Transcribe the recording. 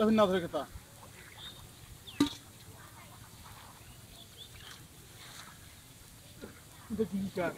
coffee না ধরে খেতা দেখি কার